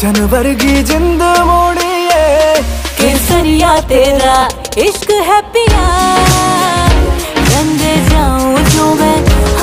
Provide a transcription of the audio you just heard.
जनवर की जिंद मोड़िए। केसरिया तेरा इश्क है पिया